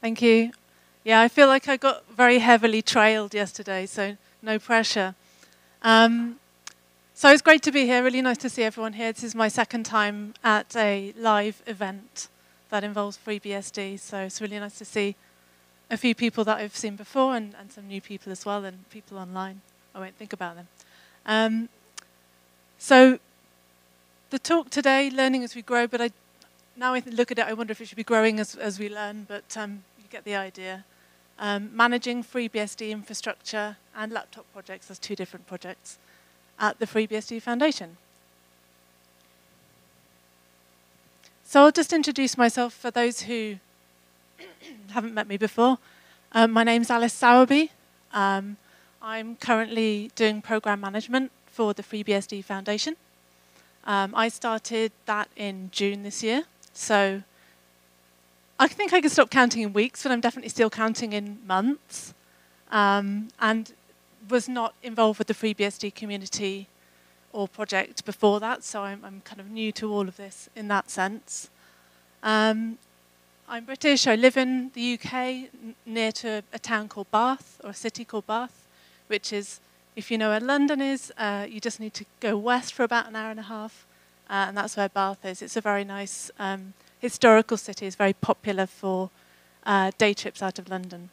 Thank you. Yeah, I feel like I got very heavily trailed yesterday, so no pressure. Um, so it's great to be here. Really nice to see everyone here. This is my second time at a live event that involves FreeBSD, so it's really nice to see a few people that I've seen before and, and some new people as well, and people online. I won't think about them. Um, so the talk today, learning as we grow, but I, now I look at it, I wonder if it should be growing as, as we learn, but um, you get the idea. Um, managing FreeBSD infrastructure and laptop projects as two different projects at the FreeBSD Foundation. So I'll just introduce myself for those who haven't met me before. Um, my name's Alice Sowerby. Um, I'm currently doing program management for the FreeBSD Foundation. Um, I started that in June this year, so I think I can stop counting in weeks, but I'm definitely still counting in months. Um, and was not involved with the FreeBSD community or project before that, so I'm, I'm kind of new to all of this in that sense. Um, I'm British. I live in the UK, near to a town called Bath, or a city called Bath, which is, if you know where London is, uh, you just need to go west for about an hour and a half, uh, and that's where Bath is. It's a very nice um, historical city. It's very popular for uh, day trips out of London.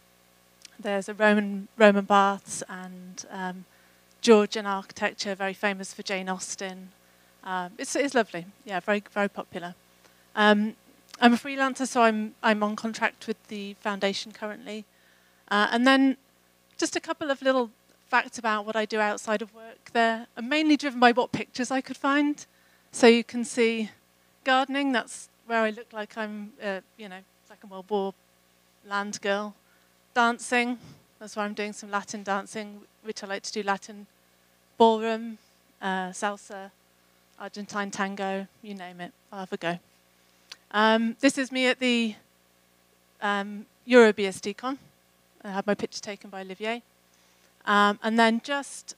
There's a Roman Roman baths and um, Georgian architecture, very famous for Jane Austen. Um, it's, it's lovely. Yeah, very very popular. Um, I'm a freelancer, so I'm I'm on contract with the foundation currently. Uh, and then just a couple of little facts about what I do outside of work. There, I'm mainly driven by what pictures I could find. So you can see gardening. That's where I look like I'm, uh, you know, Second World War land girl. Dancing. That's why I'm doing some Latin dancing, which I like to do Latin ballroom, uh, salsa, Argentine tango, you name it. I'll have a go. Um, this is me at the um, EuroBSDCon. I had my picture taken by Olivier. Um, and then just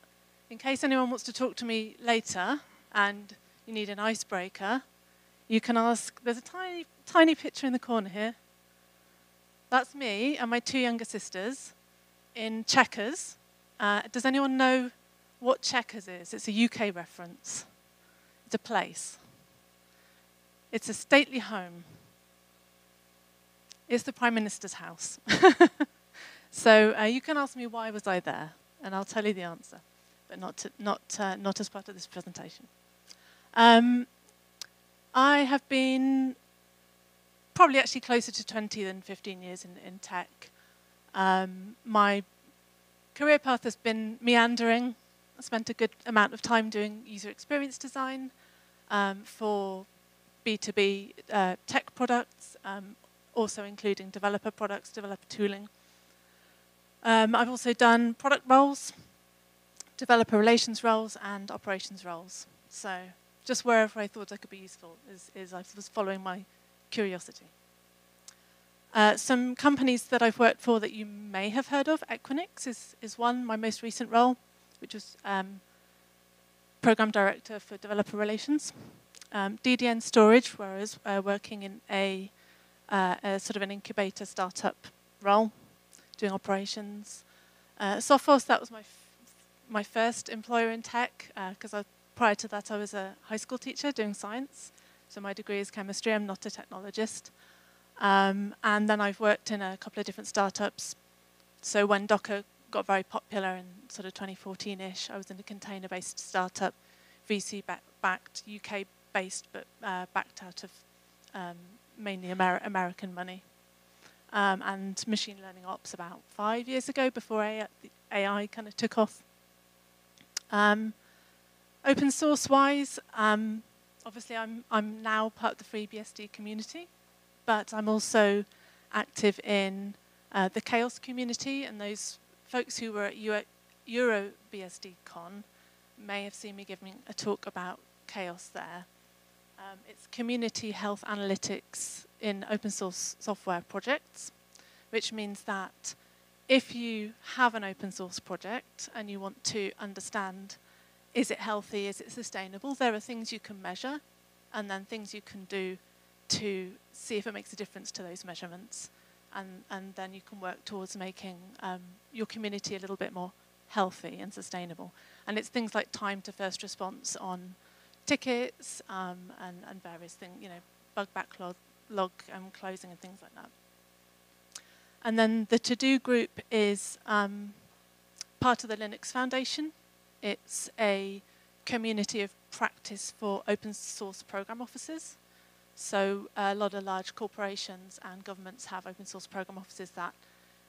in case anyone wants to talk to me later and you need an icebreaker, you can ask, there's a tiny, tiny picture in the corner here. That's me and my two younger sisters in Chequers. Uh, does anyone know what Chequers is? It's a UK reference. It's a place. It's a stately home. It's the Prime Minister's house. so uh, you can ask me why was I there, and I'll tell you the answer, but not, to, not, uh, not as part of this presentation. Um, I have been probably actually closer to 20 than 15 years in, in tech. Um, my career path has been meandering. I spent a good amount of time doing user experience design um, for B2B uh, tech products, um, also including developer products, developer tooling. Um, I've also done product roles, developer relations roles, and operations roles. So just wherever I thought I could be useful is, is I was following my curiosity. Uh, some companies that I've worked for that you may have heard of, Equinix is, is one, my most recent role, which was um, program director for developer relations. Um, DDN Storage, where I was uh, working in a, uh, a, sort of an incubator startup role, doing operations. Uh, Sophos, that was my my first employer in tech, because uh, prior to that I was a high school teacher doing science. So my degree is chemistry, I'm not a technologist. Um, and then I've worked in a couple of different startups. So when Docker got very popular in sort of 2014-ish, I was in a container-based startup, VC-backed, UK-based, but uh, backed out of um, mainly Amer American money. Um, and machine learning ops about five years ago before AI, AI kind of took off. Um, open source wise, um, obviously I'm, I'm now part of the FreeBSD community, but I'm also active in uh, the CHAOSS community, and those folks who were at Euro, EuroBSDCon may have seen me giving a talk about CHAOSS there. Um, it's community health analytics in open source software projects, which means that if you have an open source project and you want to understand is it healthy, is it sustainable, there are things you can measure and then things you can do to see if it makes a difference to those measurements. and, and then you can work towards making um, your community a little bit more healthy and sustainable. And it's things like time to first response on tickets um, and, and various things, you know, bug backlog log, um, closing and things like that. And then the TODO group is um, part of the Linux Foundation. It's a community of practice for open source program offices. So a lot of large corporations and governments have open source program offices that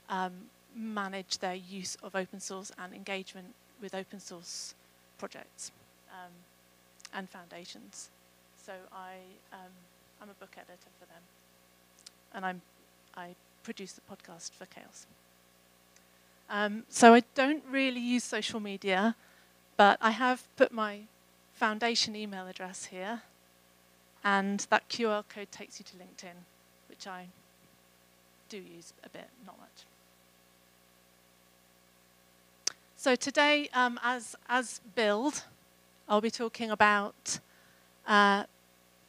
um, manage their use of open source and engagement with open source projects um, and foundations. So I, um, I'm a book editor for them, and I'm, I produce the podcast for CHAOSS. Um, so I don't really use social media, but I have put my foundation email address here, and that QR code takes you to LinkedIn, which I do use a bit, not much. So today, um, as, as Build, I'll be talking about uh,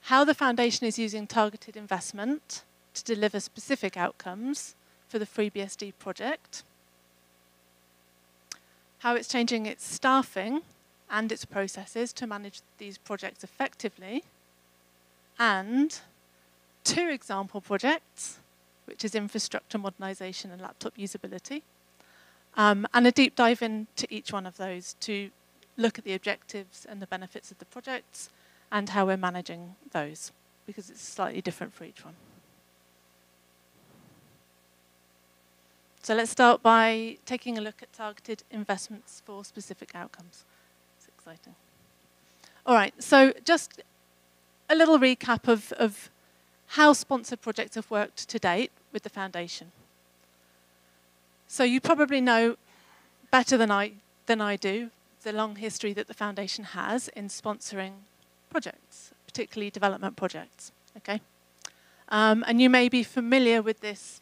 how the foundation is using targeted investment to deliver specific outcomes for the FreeBSD project, how it's changing its staffing and its processes to manage these projects effectively, and two example projects, which is infrastructure modernization and laptop usability, um, and a deep dive into each one of those to look at the objectives and the benefits of the projects and how we're managing those, because it's slightly different for each one. So let's start by taking a look at targeted investments for specific outcomes. It's exciting. All right, so just a little recap of, of how sponsored projects have worked to date with the foundation. So you probably know better than I, than I do the long history that the foundation has in sponsoring projects, particularly development projects. Okay, um, and you may be familiar with this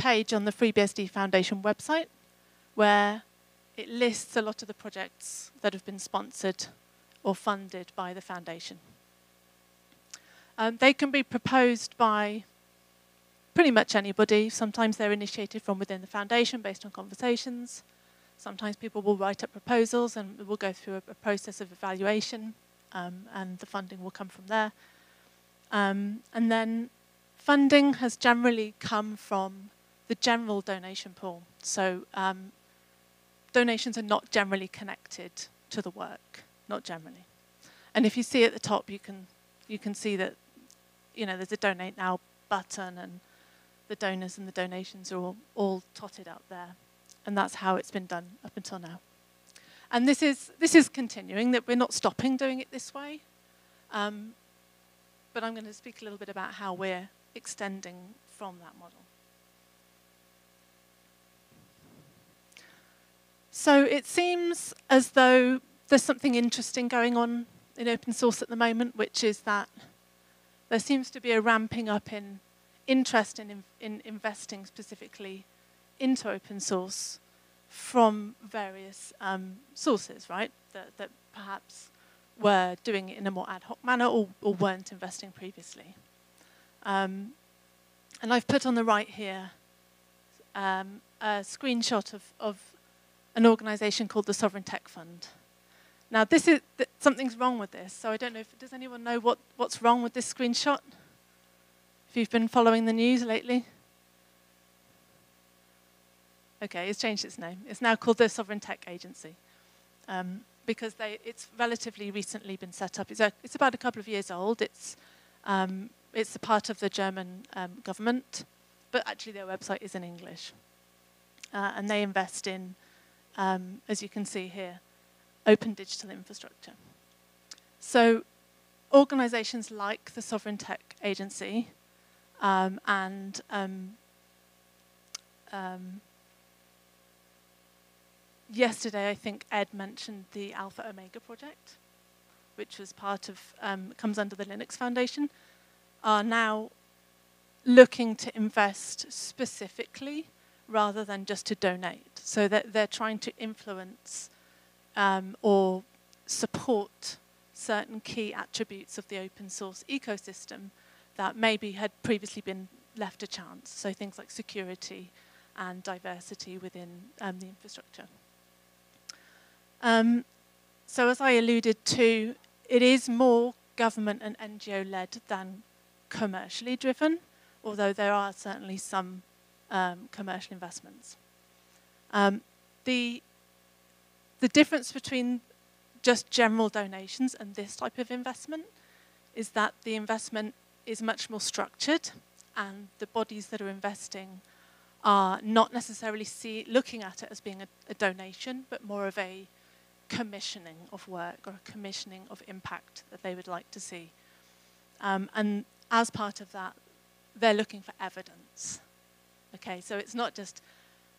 page on the FreeBSD Foundation website, where it lists a lot of the projects that have been sponsored or funded by the foundation. Um, they can be proposed by pretty much anybody. Sometimes they're initiated from within the foundation based on conversations. Sometimes people will write up proposals and we'll go through a, a process of evaluation um, and the funding will come from there. Um, and then funding has generally come from the general donation pool. So um, donations are not generally connected to the work, not generally. And if you see at the top, you can you can see that you know there's a donate now button and the donors and the donations are all, all totted out there. And that's how it's been done up until now. And this is, this is continuing, that we're not stopping doing it this way. Um, but I'm going to speak a little bit about how we're extending from that model. So it seems as though there's something interesting going on in open source at the moment, which is that there seems to be a ramping up in interest in, in investing specifically into open source from various um, sources, right? That, that perhaps were doing it in a more ad hoc manner or, or weren't investing previously. Um, and I've put on the right here um, a screenshot of, of an organization called the Sovereign Tech Fund. Now, this is th something's wrong with this, so I don't know if does anyone know what, what's wrong with this screenshot? if you've been following the news lately. Okay, it's changed its name. It's now called the Sovereign Tech Agency um, because they, it's relatively recently been set up. It's, a, it's about a couple of years old. It's, um, it's a part of the German um, government, but actually their website is in English. Uh, and they invest in, um, as you can see here, open digital infrastructure. So organizations like the Sovereign Tech Agency um, and um, um, yesterday, I think Ed mentioned the Alpha Omega project, which was part of, um, comes under the Linux Foundation, are now looking to invest specifically rather than just to donate. So that they're trying to influence um, or support certain key attributes of the open source ecosystem that maybe had previously been left to chance. So things like security and diversity within um, the infrastructure. Um, so as I alluded to, it is more government and NGO-led than commercially driven, although there are certainly some um, commercial investments. Um, the, the difference between just general donations and this type of investment is that the investment is much more structured and the bodies that are investing are not necessarily see, looking at it as being a, a donation, but more of a commissioning of work or a commissioning of impact that they would like to see. Um, and as part of that, they're looking for evidence. Okay, so it's not just,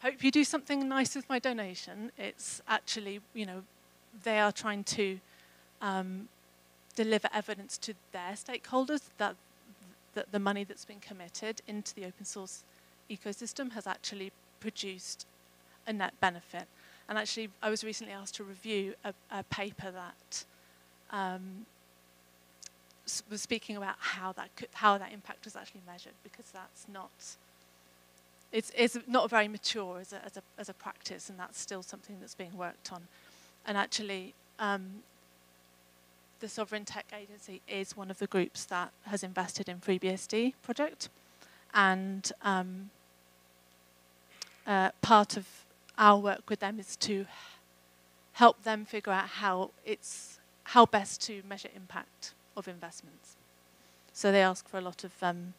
hope you do something nice with my donation. It's actually, you know, they are trying to um, deliver evidence to their stakeholders that, that the money that's been committed into the open source ecosystem has actually produced a net benefit. And actually, I was recently asked to review a, a paper that um, was speaking about how that could, how that impact was actually measured, because that's not it's, it's not very mature as a, as, a, as a practice, and that's still something that's being worked on. And actually, um, the Sovereign Tech Agency is one of the groups that has invested in FreeBSD project, and um, uh, part of our work with them is to help them figure out how it's how best to measure impact of investments. So they ask for a lot of um,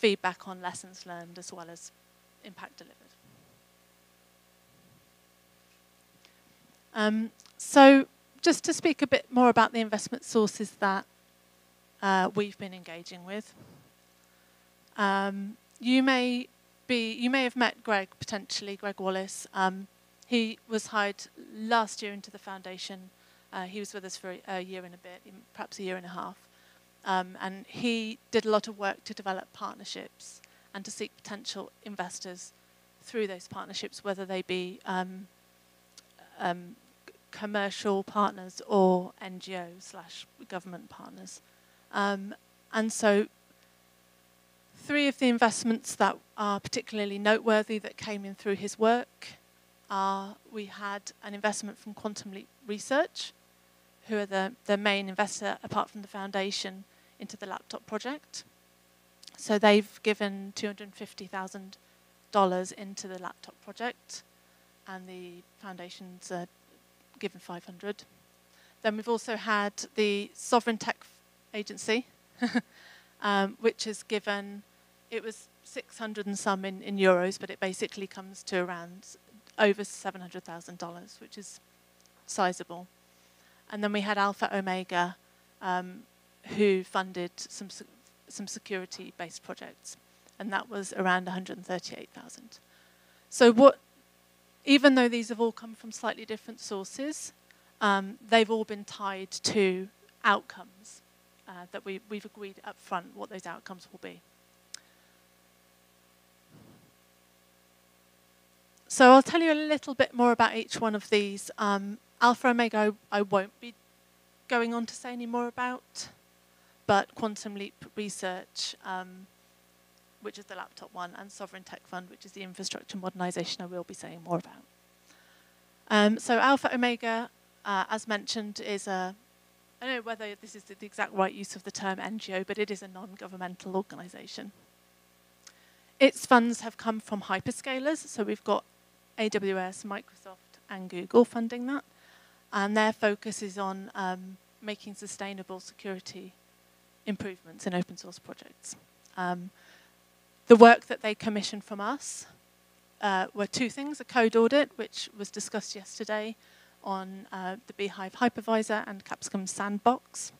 feedback on lessons learned as well as impact delivered. Um, so just to speak a bit more about the investment sources that uh, we've been engaging with. Um, you may be, you may have met Greg potentially, Greg Wallace. Um, he was hired last year into the foundation. Uh, he was with us for a, a, year and a bit, perhaps a year and a half. Um, and he did a lot of work to develop partnerships and to seek potential investors through those partnerships, whether they be um, um, commercial partners or NGO slash government partners. Um, and so three of the investments that are particularly noteworthy that came in through his work are we had an investment from Quantum Leap Research, who are the, the main investor apart from the foundation into the laptop project. So they've given $250,000 into the laptop project and the foundation's given 500. Then we've also had the Sovereign Tech Agency, um, which has given, it was 600 and some in, in euros, but it basically comes to around over $700,000, which is sizable. And then we had Alpha Omega, um, who funded some some security-based projects, and that was around 138,000. So what, even though these have all come from slightly different sources, um, they've all been tied to outcomes uh, that we, we've agreed up front what those outcomes will be. So I'll tell you a little bit more about each one of these. Um, Alpha Omega I, I won't be going on to say any more about but Quantum Leap Research, um, which is the laptop one, and Sovereign Tech Fund, which is the infrastructure modernization I will be saying more about. Um, so Alpha Omega, uh, as mentioned, is a, I don't know whether this is the exact right use of the term NGO, but it is a non-governmental organization. Its funds have come from hyperscalers, so we've got AWS, Microsoft, and Google funding that. And their focus is on um, making sustainable security improvements in open source projects. Um, the work that they commissioned from us uh, were two things, a code audit, which was discussed yesterday on uh, the bhyve hypervisor and Capsicum sandbox,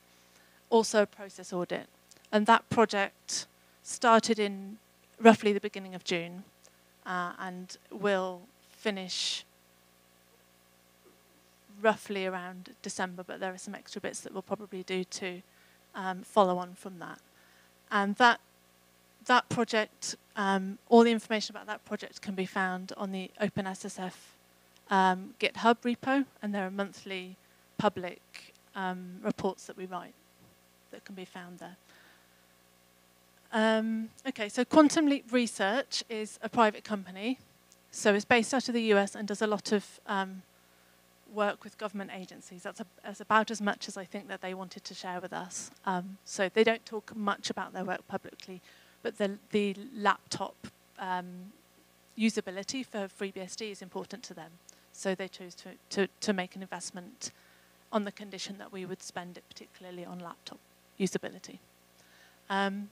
also a process audit. And that project started in roughly the beginning of June uh, and will finish roughly around December, but there are some extra bits that we'll probably do to um, follow on from that. And that, that project, um, all the information about that project can be found on the OpenSSF um, GitHub repo, and there are monthly public um, reports that we write that can be found there. Um, okay, so Quantum Leap Research is a private company. So it's based out of the US and does a lot of um, work with government agencies. That's, a, that's, about as much as I think that they wanted to share with us. Um, so they don't talk much about their work publicly, but the, the laptop um, usability for FreeBSD is important to them. So they chose to, to, to make an investment on the condition that we would spend it particularly on laptop usability. Um,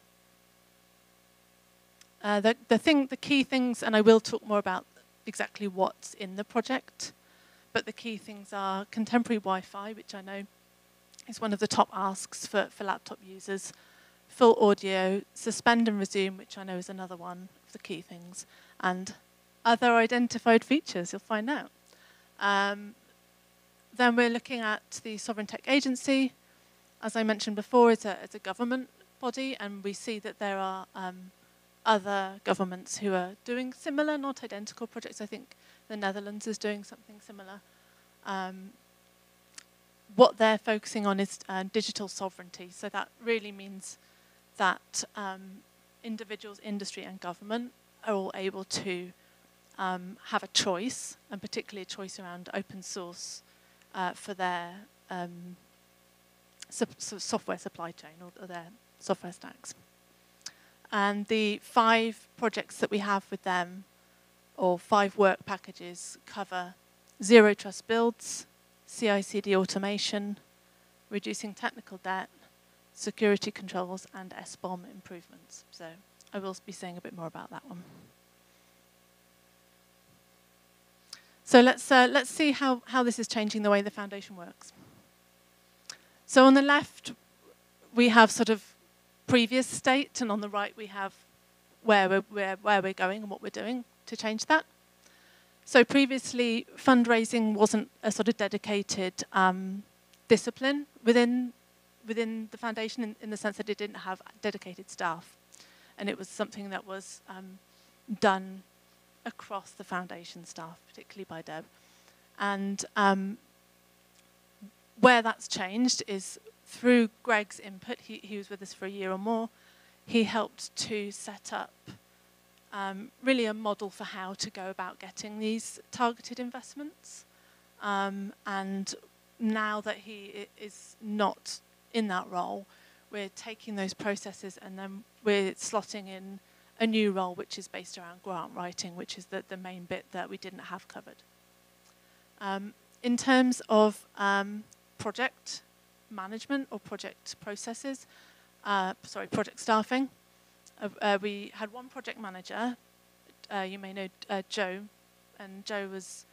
uh, the, the, thing, the key things, and I will talk more about exactly what's in the project, but the key things are contemporary Wi-Fi, which I know is one of the top asks for, for laptop users, full audio, suspend and resume, which I know is another one of the key things, and other identified features, you'll find out. Um, then we're looking at the Sovereign Tech Agency. As I mentioned before, it's a, it's a government body, and we see that there are um, other governments who are doing similar, not identical projects. I think the Netherlands is doing something similar. Um, what they're focusing on is uh, digital sovereignty. So that really means that um, individuals, industry, and government are all able to um, have a choice, and particularly a choice around open source uh, for their um, software supply chain or their software stacks. And the five projects that we have with them, or five work packages, cover zero trust builds, CI/CD automation, reducing technical debt, security controls, and SBOM improvements. So I will be saying a bit more about that one. So let's, uh, let's see how, how this is changing the way the foundation works. So on the left, we have sort of previous state, and on the right, we have where we're, where, where we're going and what we're doing to change that. So previously, fundraising wasn't a sort of dedicated um, discipline within, within the foundation in, in, the sense that it didn't have dedicated staff. And it was something that was um, done across the foundation staff, particularly by Deb. And um, where that's changed is through Greg's input, he, he was with us for a year or more, he helped to set up um, really a model for how to go about getting these targeted investments. Um, and now that he is not in that role, we're taking those processes and then we're slotting in a new role which is based around grant writing, which is the, the main bit that we didn't have covered. Um, in terms of um, project management or project processes, uh, sorry, project staffing, uh, we had one project manager, uh, you may know uh, Joe, and Joe was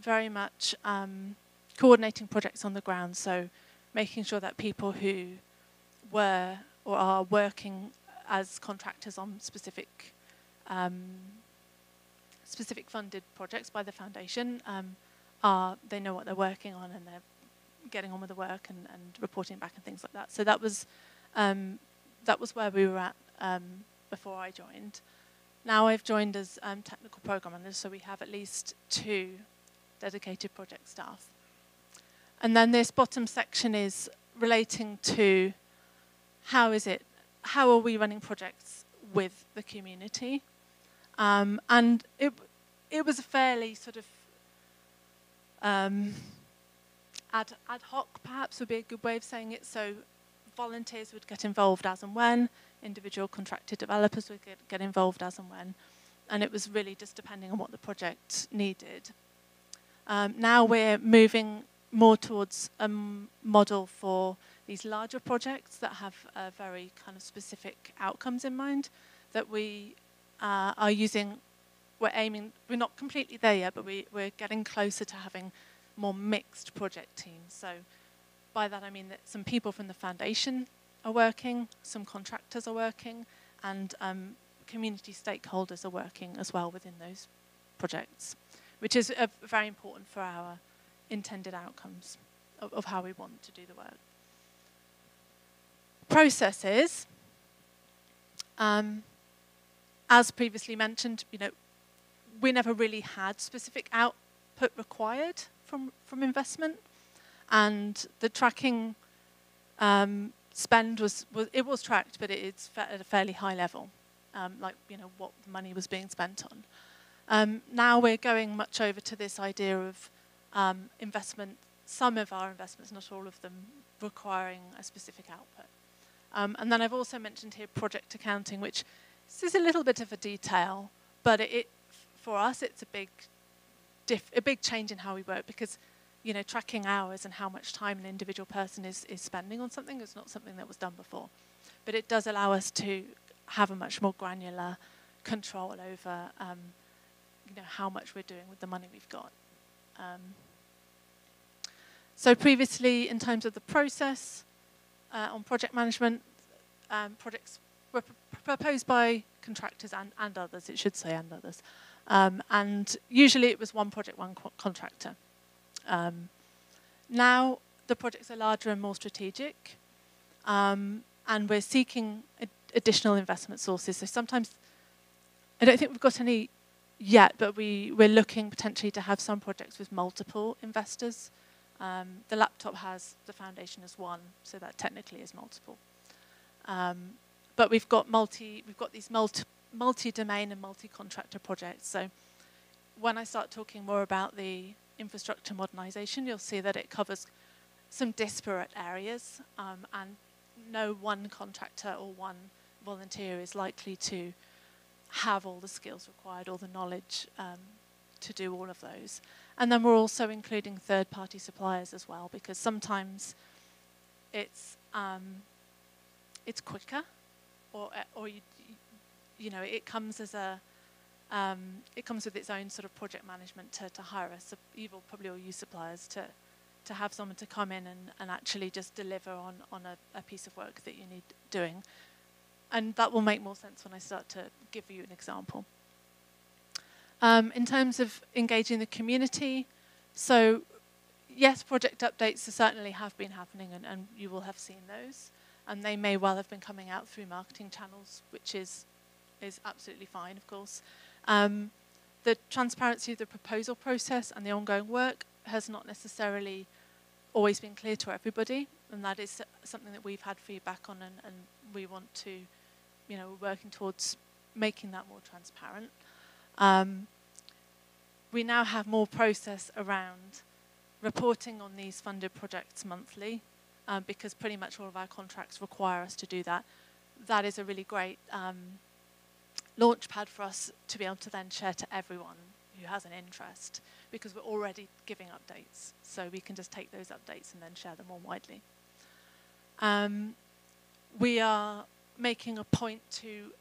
very much um, coordinating projects on the ground, so making sure that people who were or are working as contractors on specific um, specific funded projects by the foundation um, are they know what they're working on and they're getting on with the work and, and reporting back and things like that. So that was um, that was where we were at um, before I joined. Now I've joined as um, technical program manager, so we have at least two dedicated project staff. And then this bottom section is relating to how is it how are we running projects with the community? Um, and it, it was a fairly sort of um, ad, ad hoc, perhaps would be a good way of saying it. So volunteers would get involved as and when, individual contracted developers would get, get involved as and when. And it was really just depending on what the project needed. Um, now we're moving more towards a model for these larger projects that have uh, very kind of specific outcomes in mind that we uh, are using, we're aiming, we're not completely there yet, but we, we're getting closer to having more mixed project teams. So by that I mean that some people from the foundation are working, some contractors are working, and um, community stakeholders are working as well within those projects, which is uh, very important for our intended outcomes of, of how we want to do the work processes, um, as previously mentioned, you know, we never really had specific output required from, from investment. And the tracking um, spend was, was it was tracked, but it, it's at a fairly high level, um, like you know what money was being spent on. Um, now we're going much over to this idea of um, investment. Some of our investments, not all of them, requiring a specific output. Um, and then I've also mentioned here project accounting, which is a little bit of a detail, but it, it for us it's a big, a big change in how we work because you know, tracking hours and how much time an individual person is, is spending on something is not something that was done before. But it does allow us to have a much more granular control over, um, you know, how much we're doing with the money we've got. Um, so previously, in terms of the process uh, on project management, um, projects were pr proposed by contractors and, and others, it should say and others. Um, and usually it was one project, one co contractor. Um, now the projects are larger and more strategic, um, and we're seeking ad additional investment sources. So sometimes, I don't think we've got any yet, but we, we're looking potentially to have some projects with multiple investors. Um, the laptop has the foundation as one, so that technically is multiple. Um, but we've got multi, we've got these multi, multi-domain and multi-contractor projects. So when I start talking more about the infrastructure modernization, you'll see that it covers some disparate areas um, and no one contractor or one volunteer is likely to have all the skills required or the knowledge um, to do all of those. And then we're also including third-party suppliers as well because sometimes it's um, it's quicker or or you, you know it comes as a um, it comes with its own sort of project management to, to hire us. So you will probably all use suppliers to to have someone to come in and, and actually just deliver on, on a, a piece of work that you need doing. And that will make more sense when I start to give you an example. Um, in terms of engaging the community, so yes, project updates certainly have been happening and, and you will have seen those. And they may well have been coming out through marketing channels, which is, is absolutely fine, of course. Um, the transparency of the proposal process and the ongoing work has not necessarily always been clear to everybody, and that is something that we've had feedback on, and, and we want to, you know, we're working towards making that more transparent. Um, we now have more process around reporting on these funded projects monthly, um, because pretty much all of our contracts require us to do that. That is a really great um, launchpad for us to be able to then share to everyone who has an interest because we're already giving updates. So we can just take those updates and then share them more widely. Um, we are making a point to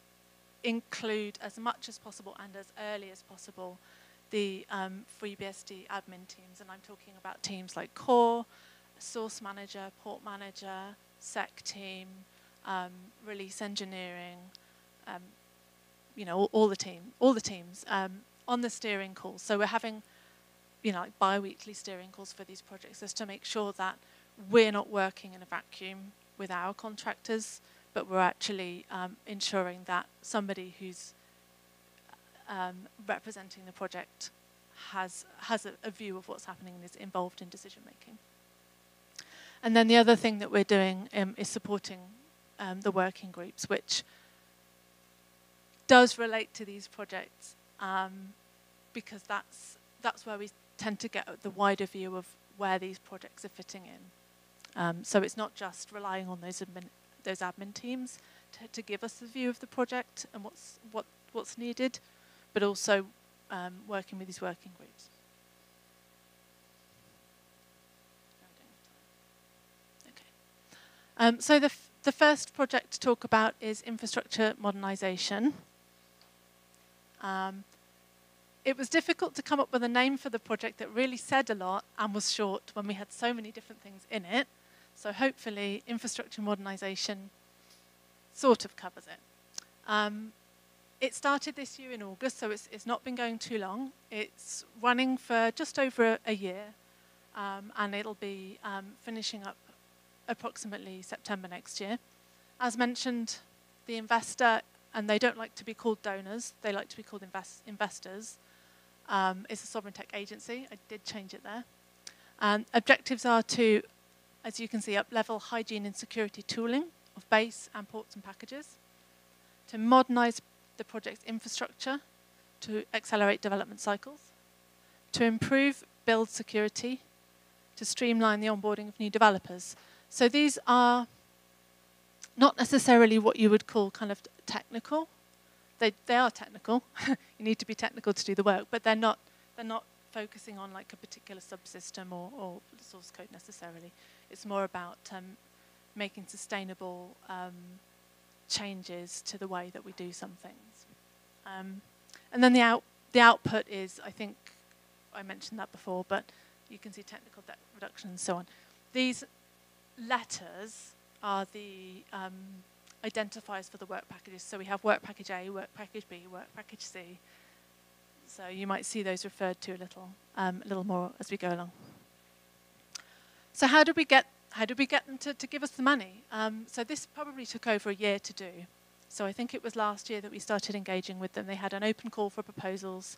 include as much as possible and as early as possible the um, FreeBSD admin teams. And I'm talking about teams like core, source manager, port manager, sec team, um, release engineering, um, you know, all, the team, all the teams um, on the steering calls. So we're having, you know, like bi-weekly steering calls for these projects just to make sure that we're not working in a vacuum with our contractors, but we're actually um, ensuring that somebody who's um, representing the project has has a, a, view of what's happening and is involved in decision making. And then the other thing that we're doing um, is supporting um, the working groups, which does relate to these projects um, because that's that's where we tend to get the wider view of where these projects are fitting in. Um, so it's not just relying on those admin, those admin teams to, to, give us a view of the project and what's what what's needed, but also um, working with these working groups. Um, so the the first project to talk about is infrastructure modernisation. Um, it was difficult to come up with a name for the project that really said a lot and was short when we had so many different things in it. So hopefully infrastructure modernisation sort of covers it. Um, it started this year in August, so it's, it's, not been going too long. It's running for just over a, a year, um, and it'll be um, finishing up approximately September next year. As mentioned, the investor and they don't like to be called donors, they like to be called invest investors. Um, it's a sovereign tech agency. I did change it there. Um, objectives are to as you can see, up-level hygiene and security tooling of base and ports and packages, to modernize the project's infrastructure to accelerate development cycles, to improve build security, to streamline the onboarding of new developers. So these are not necessarily what you would call kind of technical. They, they are technical. you need to be technical to do the work, but they're not, they're not focusing on like a particular subsystem or, or source code necessarily. It's more about um, making sustainable um, changes to the way that we do some things. Um, and then the, out, the output is, I think, I mentioned that before, but you can see technical debt reduction and so on. These letters are the um, identifiers for the work packages. So we have work package A, work package B, work package C. So you might see those referred to a little, um, a little more as we go along. So how did we get how did we get them to, to give us the money? Um, so this probably took over a year to do. So I think it was last year that we started engaging with them. They had an open call for proposals.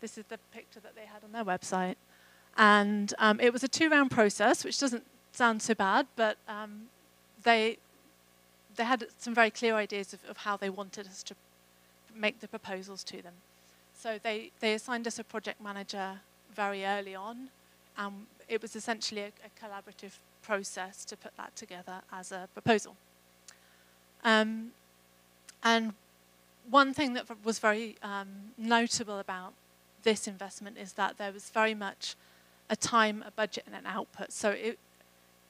This is the picture that they had on their website. And um, it was a two-round process, which doesn't sound so bad, but um, they they had some very clear ideas of, of how they wanted us to make the proposals to them. So they, they assigned us a project manager very early on, and it was essentially a, a collaborative process to put that together as a proposal. Um, and one thing that was very um, notable about this investment is that there was very much a time, a budget, and an output. So it,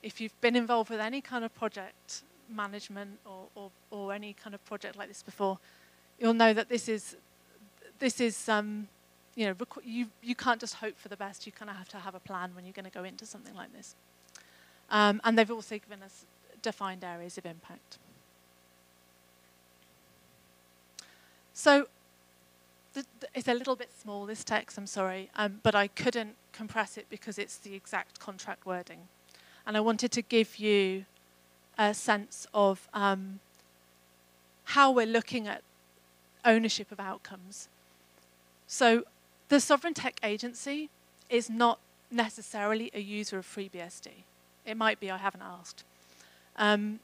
if you've been involved with any kind of project management or, or, or any kind of project like this before, you'll know that this is this is um, you know you you can't just hope for the best. You kind of have to have a plan when you're going to go into something like this. Um, and they've also given us defined areas of impact. So it's a little bit small, this text, I'm sorry, um, but I couldn't compress it because it's the exact contract wording. And I wanted to give you a sense of um, how we're looking at ownership of outcomes. So the Sovereign Tech Agency is not necessarily a user of FreeBSD. It might be, I haven't asked. Um,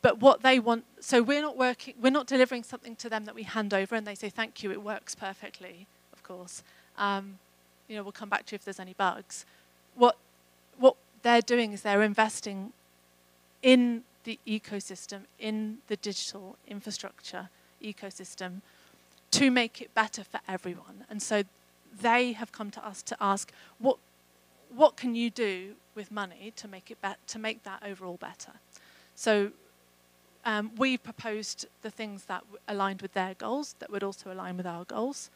but what they want, so we're not working, we're not delivering something to them that we hand over and they say, thank you, it works perfectly, of course. Um, you know, we'll come back to you if there's any bugs. What, what they're doing is they're investing in the ecosystem, in the digital infrastructure ecosystem to make it better for everyone. And so they have come to us to ask, what, what can you do with money to make, it to make that overall better? So um, we proposed the things that aligned with their goals that would also align with our goals.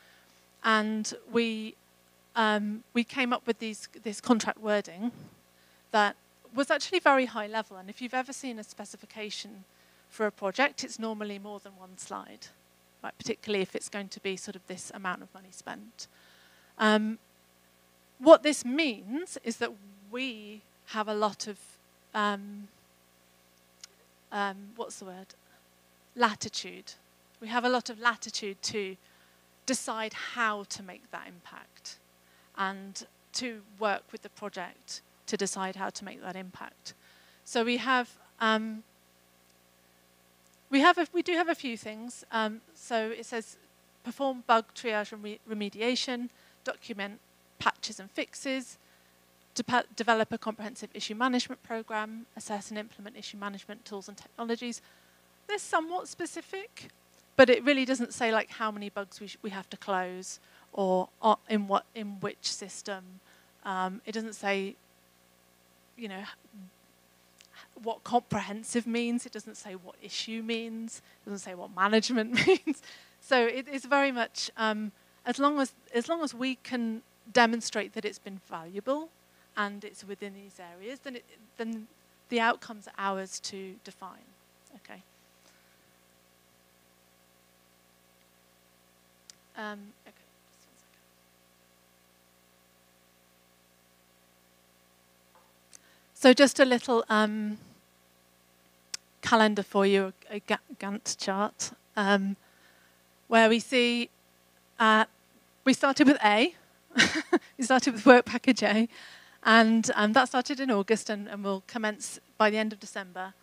And we, um, we came up with these, this contract wording that was actually very high level. And if you've ever seen a specification for a project, it's normally more than one slide, right? particularly if it's going to be sort of this amount of money spent. Um, what this means is that we have a lot of, um, um, what's the word? Latitude. We have a lot of latitude to decide how to make that impact and to work with the project to decide how to make that impact. So we have um, we have a, we do have a few things. Um, so it says perform bug triage and re remediation, document patches and fixes, de develop a comprehensive issue management program, assess and implement issue management tools and technologies. They're somewhat specific, but it really doesn't say like how many bugs we, we have to close or, in what in which system. Um, it doesn't say you know, what comprehensive means. It doesn't say what issue means. It doesn't say what management means. So it is very much um, as long as as long as we can demonstrate that it's been valuable and it's within these areas, then it, then the outcomes are ours to define. Okay. Um, okay. So just a little um, calendar for you, a Gantt chart, um, where we see uh, we started with A. we started with work package A, And um, that started in August and, and will commence by the end of December.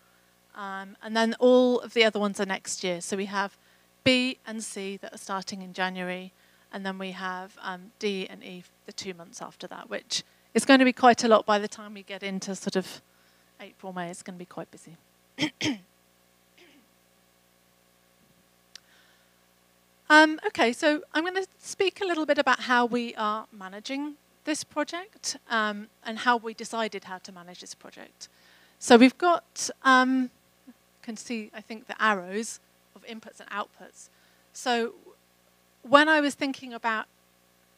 Um, and then all of the other ones are next year. So we have B and C that are starting in January, and then we have um, D and E the two months after that, which is going to be quite a lot by the time we get into sort of April, May. It's going to be quite busy. um, okay, so I'm going to speak a little bit about how we are managing this project um, and how we decided how to manage this project. So we've got, um, can see, I think, the arrows of inputs and outputs. So when I was thinking about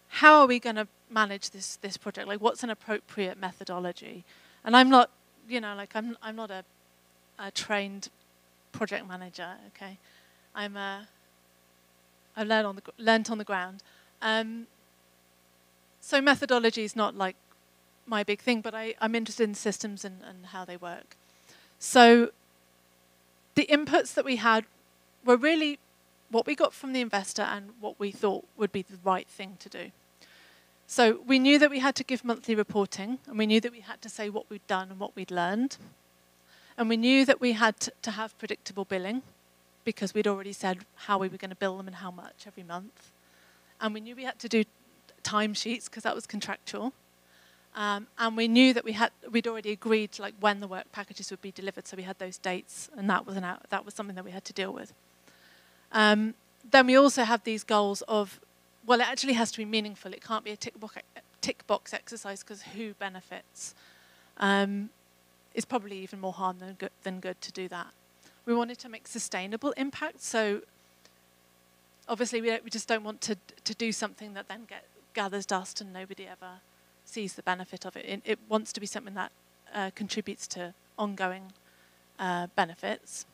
how are we going to manage this this project, like what's an appropriate methodology, and I'm not, you know, like I'm I'm not a, a trained project manager. Okay, I'm a I learned on the learned on the ground. Um, so methodology is not like my big thing, but I, I'm interested in systems and, and how they work. So the inputs that we had were really what we got from the investor and what we thought would be the right thing to do. So we knew that we had to give monthly reporting, and we knew that we had to say what we'd done and what we'd learned. And we knew that we had to have predictable billing because we'd already said how we were going to bill them and how much every month. And we knew we had to do timesheets because that was contractual. Um, and we knew that we had we'd already agreed like when the work packages would be delivered, so we had those dates, and that was an out, that was something that we had to deal with. Um, then we also have these goals of, well, it actually has to be meaningful. It can't be a tick box, tick box exercise because who benefits? Um, it's probably even more harm than good, than good to do that. We wanted to make sustainable impact, so obviously we, we just don't want to to do something that then get, gathers dust and nobody ever sees the benefit of it. It, it wants to be something that uh, contributes to ongoing uh, benefits.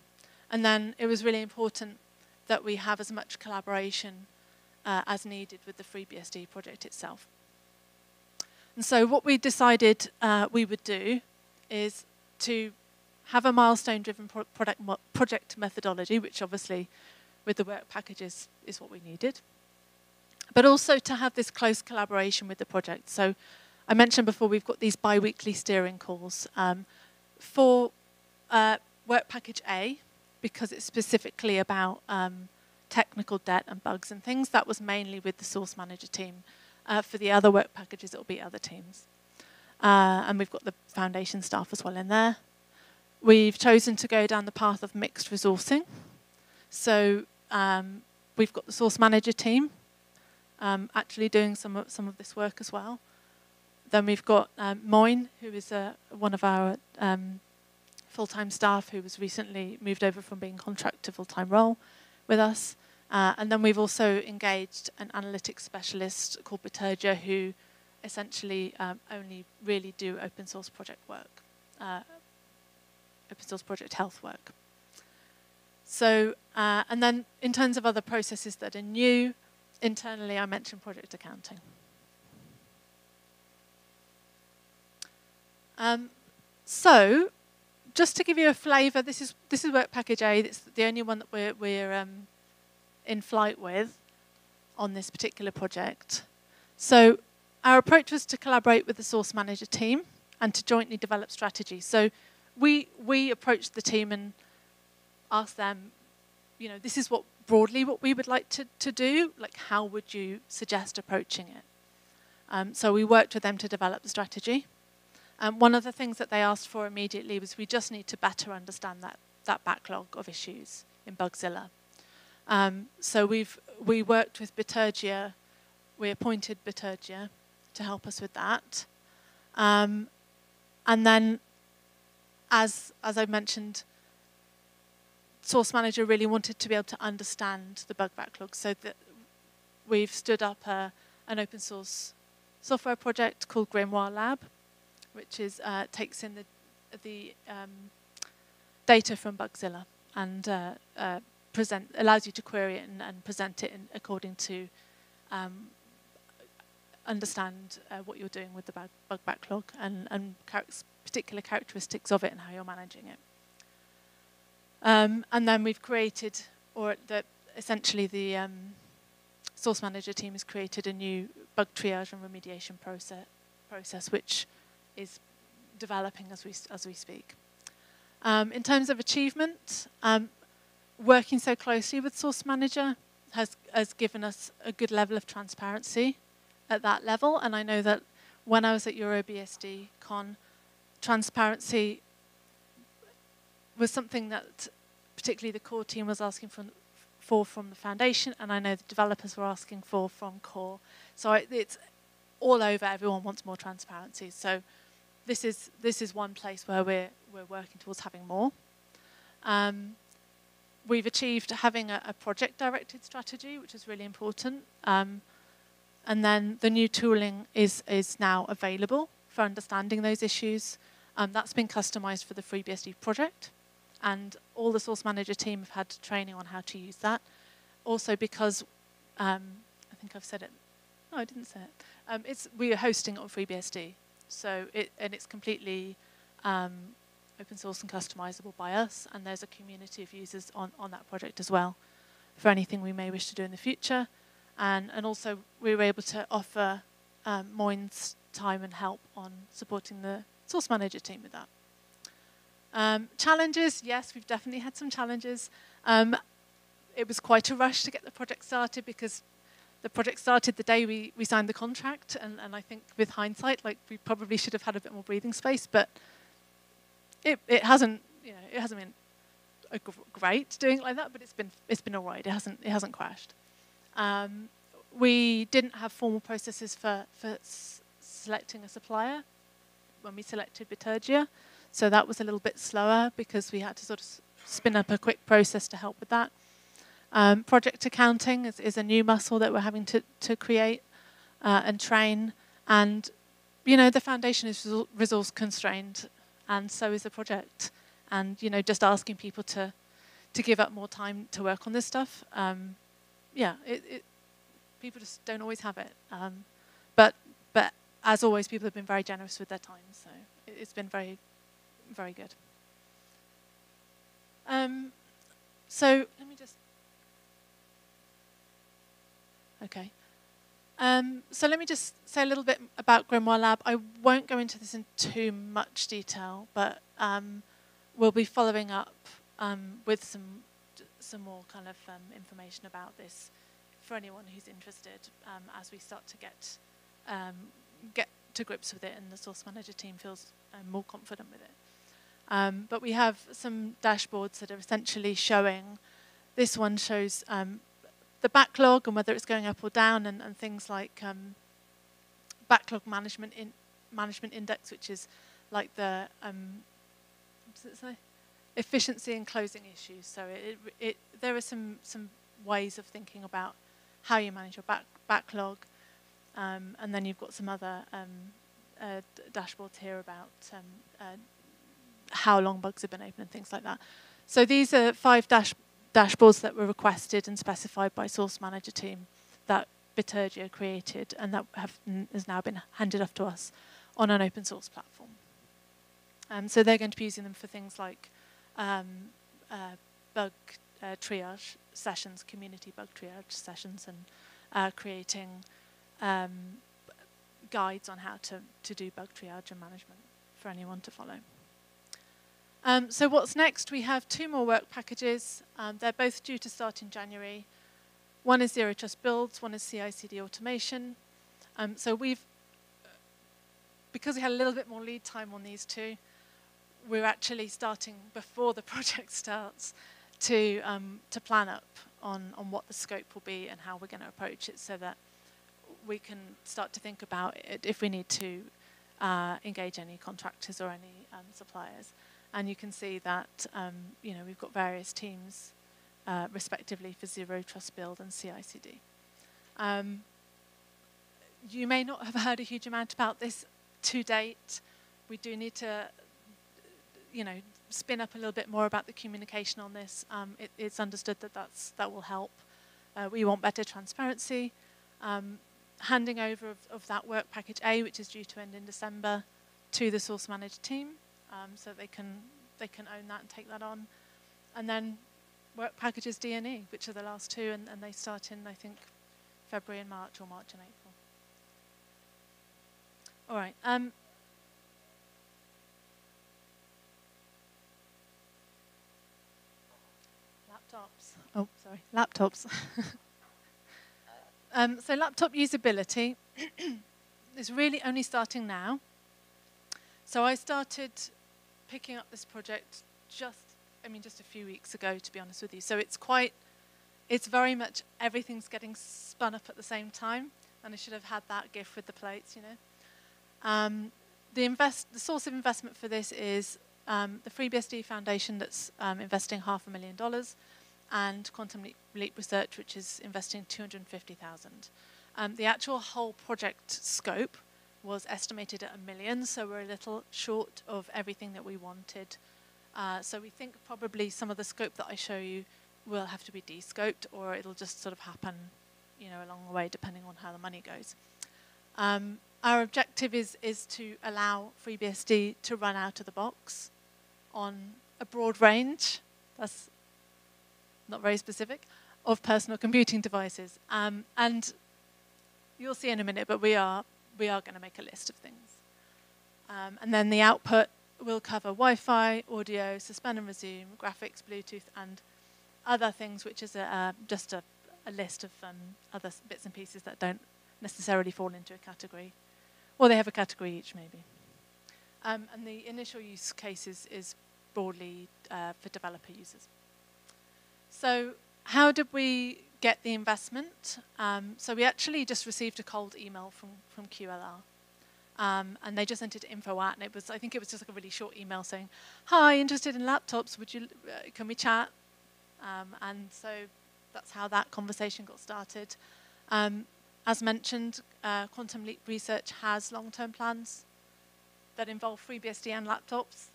And then it was really important that we have as much collaboration uh, as needed with the FreeBSD project itself. And so what we decided uh, we would do is to have a milestone-driven pro product mo project methodology, which obviously with the work packages is what we needed, but also to have this close collaboration with the project. So I mentioned before we've got these bi-weekly steering calls. Um, for uh, work package A, because it's specifically about um, technical debt and bugs and things. That was mainly with the source manager team. Uh, for the other work packages, it will be other teams. Uh, and we've got the foundation staff as well in there. We've chosen to go down the path of mixed resourcing. So um, we've got the source manager team um, actually doing some of, some of this work as well. Then we've got um, Moin, who is uh, one of our um, full-time staff who was recently moved over from being contract to full-time role with us. Uh, and then we've also engaged an analytics specialist called Bitergia who essentially um, only really do open source project work, uh, open source project health work. So, uh, and then in terms of other processes that are new, internally I mentioned project accounting. Um, so just to give you a flavour, this is this is work package A. It's the only one that we're we're um, in flight with on this particular project. So our approach was to collaborate with the source manager team and to jointly develop strategies. So we we approached the team and asked them, you know, this is what broadly what we would like to, to do. Like, how would you suggest approaching it? Um, so we worked with them to develop the strategy. Um, one of the things that they asked for immediately was we just need to better understand that, that backlog of issues in Bugzilla. Um, so we've we worked with Bitergia, we appointed Bitergia to help us with that. Um, and then, as as I mentioned, Source Manager really wanted to be able to understand the bug backlog, so that we've stood up a, an open source software project called Grimoire Lab, which is uh, takes in the the um, data from Bugzilla and uh, uh, present allows you to query it and, and present it in, according to um, understand uh, what you're doing with the bug, bug backlog and, and char particular characteristics of it and how you're managing it. Um, and then we've created, or the, essentially the um, source manager team has created a new bug triage and remediation process, process which is developing as we, as we speak. Um, in terms of achievement, um, working so closely with Source Manager has, has given us a good level of transparency at that level. And I know that when I was at EuroBSD Con, transparency was something that particularly the core team was asking for, for from the foundation, and I know the developers were asking for from core. So it's all over. Everyone wants more transparency. So this is this is one place where we're we're working towards having more. Um, we've achieved having a, a project-directed strategy, which is really important. Um, and then the new tooling is is now available for understanding those issues. Um, that's been customized for the FreeBSD project, and all the Source Manager team have had training on how to use that. Also, because um, I think I've said it. No, I didn't say it. Um, it's we are hosting on FreeBSD, so it and it's completely um, open source and customizable by us, and there's a community of users on, on that project as well for anything we may wish to do in the future. And, and also we were able to offer um, time and help on supporting the source manager team with that. Um, challenges, yes, we've definitely had some challenges. Um, it was quite a rush to get the project started because the project started the day we, we signed the contract, and, and I think with hindsight, like we probably should have had a bit more breathing space, but it, it hasn't, you know, it hasn't been great doing it like that, but it's been it's been all right. It hasn't it hasn't crashed. Um, we didn't have formal processes for for selecting a supplier when we selected Bitergia, so that was a little bit slower because we had to sort of spin up a quick process to help with that. Um, project accounting is, is, a new muscle that we're having to to create uh, and train, and you know the foundation is resource constrained and so is the project. And you know, just asking people to to give up more time to work on this stuff. Um, yeah, it, it, people just don't always have it. Um, but but as always, people have been very generous with their time, so it, has been very very good. Um, so let me just. Okay. Um, so let me just say a little bit about Grimoire Lab. I won't go into this in too much detail, but um, we'll be following up um, with some some more kind of um, information about this for anyone who's interested um, as we start to get um, get to grips with it and the source manager team feels more confident with it. but we have some dashboards that are essentially showing. This one shows the backlog and whether it's going up or down, and, and things like um, backlog management in management index, which is like the um, efficiency in closing issues. So it, it, it, there are some some ways of thinking about how you manage your back, backlog, um, and then you've got some other um, uh, dashboards here about um, uh, how long bugs have been open and things like that. So these are five dash dashboards that were requested and specified by Source Manager team that Bitergia created and that have has now been handed off to us on an open source platform. Um, so they're going to be using them for things like um, uh, bug uh, triage sessions, community bug triage sessions, and uh, creating um, guides on how to, to do bug triage and management for anyone to follow. Um, so what's next? We have two more work packages. Um, they're both due to start in January. One is Zero Trust Builds, one is CI/CD automation. Um, so we've, because we had a little bit more lead time on these two, we're actually starting before the project starts to um, to plan up on on what the scope will be and how we're going to approach it, so that we can start to think about it if we need to uh, engage any contractors or any um, suppliers and you can see that um, you know we've got various teams uh, respectively for Zero Trust Build and CI/CD. Um, you may not have heard a huge amount about this to date. We do need to, you know, spin up a little bit more about the communication on this. Um, it, it's understood that that's that will help. Uh, we want better transparency. Um, handing over of, of that work package A, which is due to end in December, to the source manager team um, so they can they can own that and take that on. And then work packages D and E, which are the last two, and, and they start in I think February and March or March and April. All right. Um, laptops. Oh, sorry, laptops. um, so laptop usability is really only starting now. So I started picking up this project just, I mean, just a few weeks ago, to be honest with you. So it's quite, it's very much everything's getting spun up at the same time, and I should have had that gift with the plates, you know. Um, the invest, the source of investment for this is um, the FreeBSD Foundation that's um, investing half a million dollars, and Quantum Leap, Research, which is investing 250,000. Um, the actual whole project scope was estimated at a million, so we're a little short of everything that we wanted. Uh, so we think probably some of the scope that I show you will have to be de-scoped, or it'll just sort of happen, you know, along the way, depending on how the money goes. Um, our objective is, is to allow FreeBSD to run out of the box on a broad range, that's not very specific, of personal computing devices. Um, and you'll see in a minute, but we are, we are going to make a list of things. Um, and then the output will cover Wi-Fi, audio, suspend and resume, graphics, Bluetooth, and other things, which is a, uh, just a, a, list of um, other bits and pieces that don't necessarily fall into a category. Or they have a category each, maybe. Um, and the initial use case is, is broadly uh, for developer users. So how did we get the investment? Um, so we actually just received a cold email from, from QLR. Um, and they just sent it info at, and it was, I think it was just like a really short email saying, hi, interested in laptops, would you, uh, can we chat? Um, and so that's how that conversation got started. Um, as mentioned, uh, Quantum Leap Research has long-term plans that involve FreeBSD and laptops.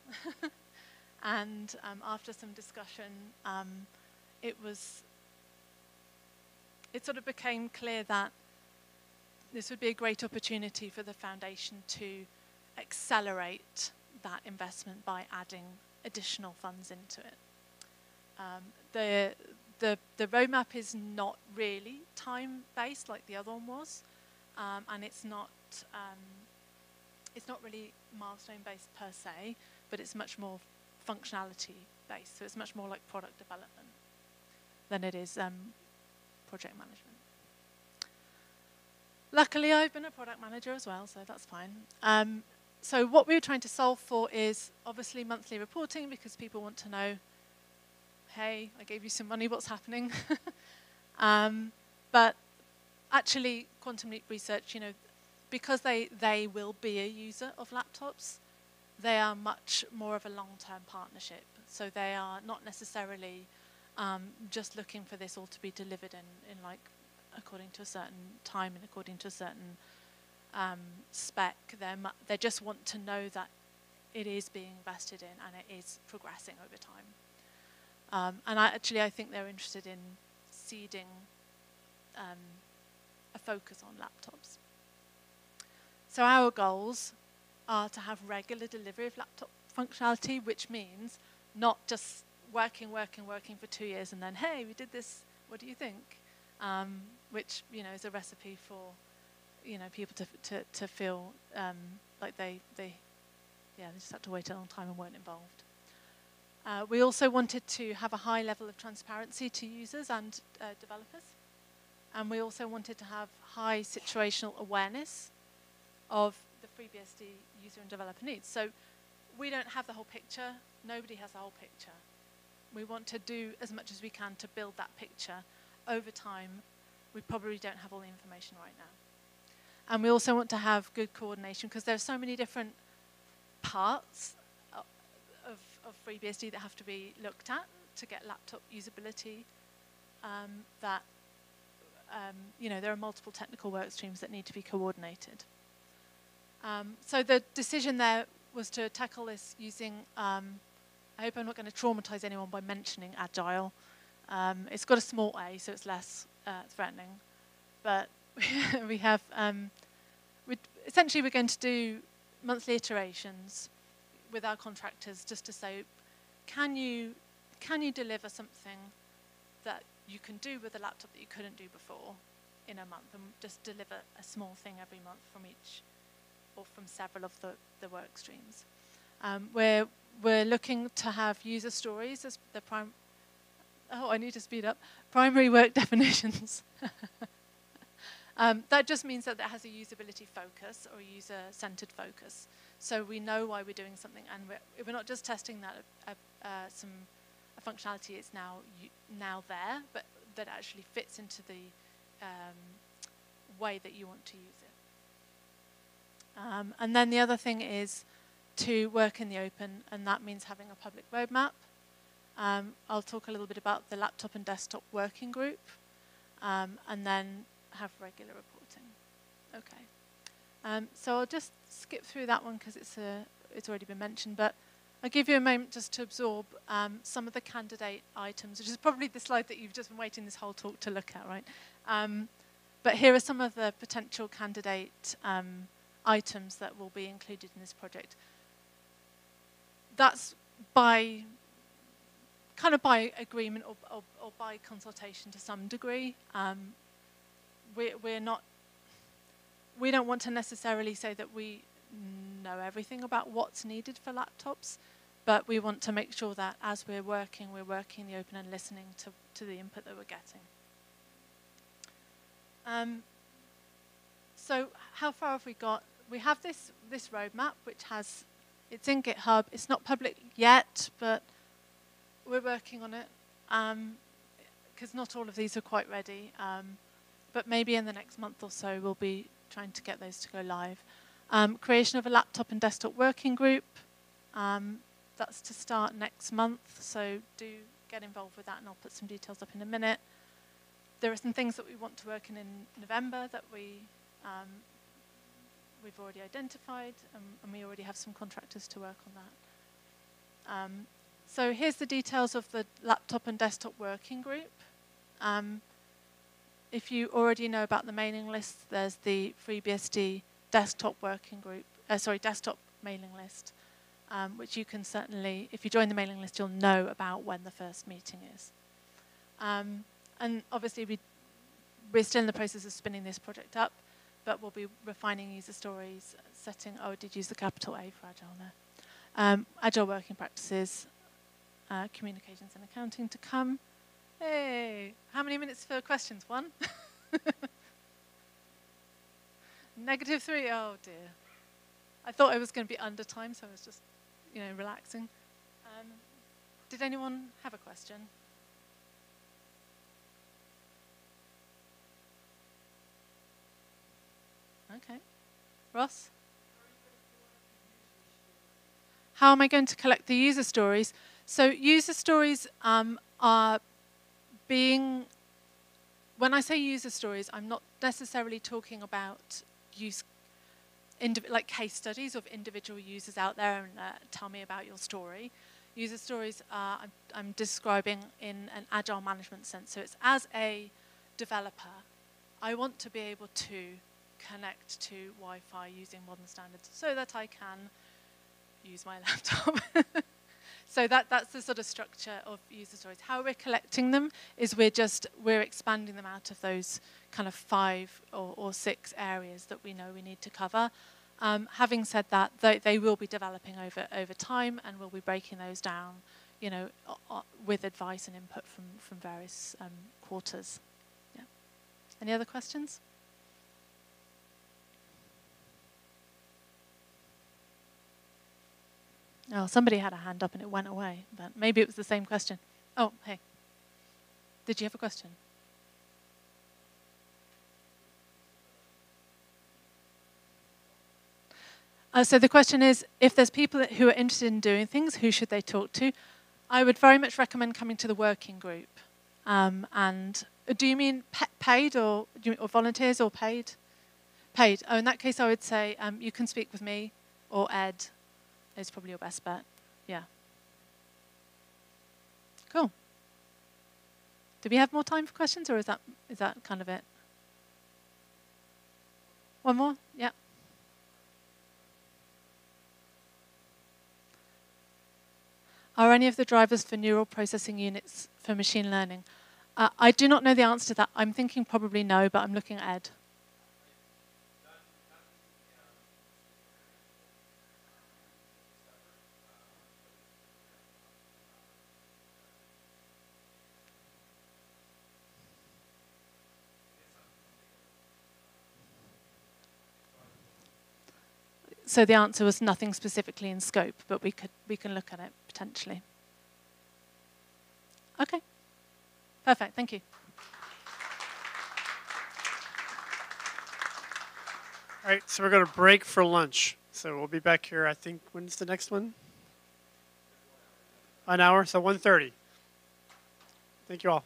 and um, after some discussion, um, it was, it sort of became clear that this would be a great opportunity for the foundation to accelerate that investment by adding additional funds into it. Um, the the, the roadmap is not really time-based like the other one was, um, and it's not, um, it's not really milestone-based per se, but it's much more functionality-based, so it's much more like product development than it is um, project management. Luckily, I've been a product manager as well, so that's fine. Um, so what we were trying to solve for is obviously monthly reporting because people want to know hey, I gave you some money, what's happening? um, but actually, Quantum Leap Research, you know, because they, they will be a user of laptops, they are much more of a long-term partnership. So they are not necessarily um, just looking for this all to be delivered in, in like according to a certain time and according to a certain um, spec. They're they just want to know that it is being invested in and it is progressing over time. Um, and I, actually, I think they're interested in seeding um, a focus on laptops. So our goals are to have regular delivery of laptop functionality, which means not just working, working, working for two years and then, hey, we did this, what do you think? Um, which, you know, is a recipe for, you know, people to, to, to feel um, like they, they, yeah, they just have to wait a long time and weren't involved. Uh, we also wanted to have a high level of transparency to users and uh, developers. And we also wanted to have high situational awareness of the FreeBSD user and developer needs. So we don't have the whole picture. Nobody has the whole picture. We want to do as much as we can to build that picture. Over time, we probably don't have all the information right now. And we also want to have good coordination because there are so many different parts of of FreeBSD that have to be looked at to get laptop usability. Um, that um, you know there are multiple technical work streams that need to be coordinated. Um, so the decision there was to tackle this using. Um, I hope I'm not going to traumatize anyone by mentioning agile. Um, it's got a small a, so it's less uh, threatening. But we have um, essentially we're going to do monthly iterations with our contractors just to say, can you, can you deliver something that you can do with a laptop that you couldn't do before in a month and just deliver a small thing every month from each or from several of the, the work streams. Um, we're, we're looking to have user stories as the prime, oh, I need to speed up. Primary work definitions. um, that just means that it has a usability focus or a user-centered focus. So we know why we're doing something, and we're, we're not just testing that uh, uh, some functionality is now now there, but that actually fits into the um, way that you want to use it. Um, and then the other thing is to work in the open, and that means having a public roadmap. Um, I'll talk a little bit about the laptop and desktop working group, um, and then have regular reporting. Okay. Um, so I'll just skip through that one because it's, it's already been mentioned, but I'll give you a moment just to absorb um, some of the candidate items, which is probably the slide that you've just been waiting this whole talk to look at, right? Um, but here are some of the potential candidate um, items that will be included in this project that's by kind of by agreement or, or, or by consultation to some degree. Um, we're, we're not, we don't want to necessarily say that we know everything about what's needed for laptops, but we want to make sure that as we're working, we're working in the open and listening to, to the input that we're getting. Um, so how far have we got? We have this, this roadmap, which has it's in GitHub. It's not public yet, but we're working on it because um, not all of these are quite ready. Um, but maybe in the next month or so, we'll be trying to get those to go live. Um, creation of a laptop and desktop working group. Um, that's to start next month, so do get involved with that, and I'll put some details up in a minute. There are some things that we want to work in in November that we um, we've already identified, um, and we already have some contractors to work on that. Um, so here's the details of the laptop and desktop working group. Um, if you already know about the mailing list, there's the FreeBSD desktop working group, uh, sorry, desktop mailing list, um, which you can certainly, if you join the mailing list, you'll know about when the first meeting is. Um, and obviously, we, we're still in the process of spinning this project up but we'll be refining user stories, setting, oh, did use the capital A for Agile there. Um, agile working practices, uh, communications and accounting to come. Hey, how many minutes for questions? One? Negative three, oh dear. I thought I was going to be under time, so I was just, you know, relaxing. Um, did anyone have a question? Okay. Ross? How am I going to collect the user stories? So user stories um, are being, when I say user stories, I'm not necessarily talking about use like case studies of individual users out there and uh, tell me about your story. User stories are, I'm, I'm describing in an agile management sense. So it's as a developer, I want to be able to connect to Wi-Fi using modern standards so that I can use my laptop. so that, that's the sort of structure of user stories. How we're collecting them is we're just, we're expanding them out of those kind of five or, or six areas that we know we need to cover. Um, having said that, they, they will be developing over, over time and we'll be breaking those down, you know, with advice and input from, from various um, quarters. Yeah. Any other questions? Oh, somebody had a hand up and it went away, but maybe it was the same question. Oh, hey. Did you have a question? Uh, so the question is, if there's people who are interested in doing things, who should they talk to? I would very much recommend coming to the working group. Um, and do you mean paid or, or volunteers or paid? Paid. Oh, in that case, I would say um, you can speak with me or Ed is probably your best bet. Yeah. Cool. Do we have more time for questions, or is that is that kind of it? One more? Yeah. Are any of the drivers for neural processing units for machine learning? Uh, I do not know the answer to that. I'm thinking probably no, but I'm looking at Ed. So the answer was nothing specifically in scope, but we could we can look at it potentially. Okay. Perfect. Thank you. All right, so we're going to break for lunch. So we'll be back here. I think when's the next one? An hour, so 1:30. Thank you all.